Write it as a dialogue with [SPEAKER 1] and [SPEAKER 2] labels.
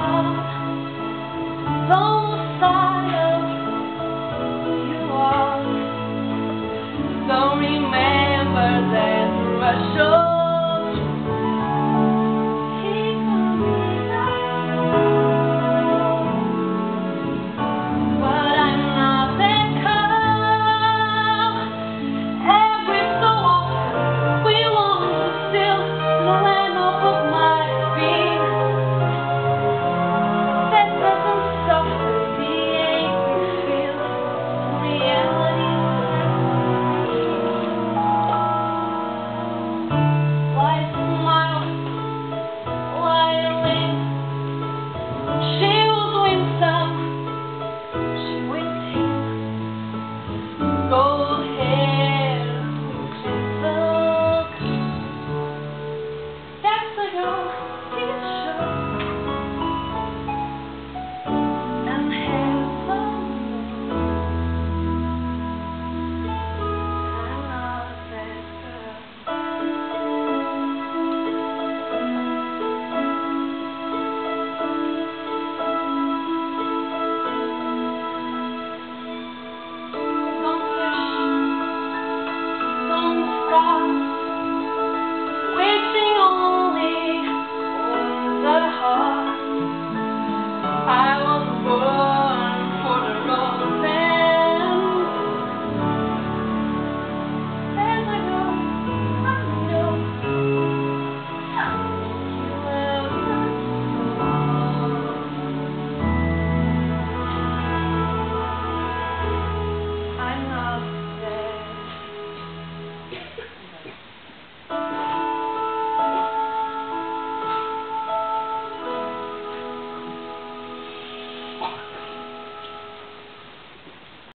[SPEAKER 1] Oh.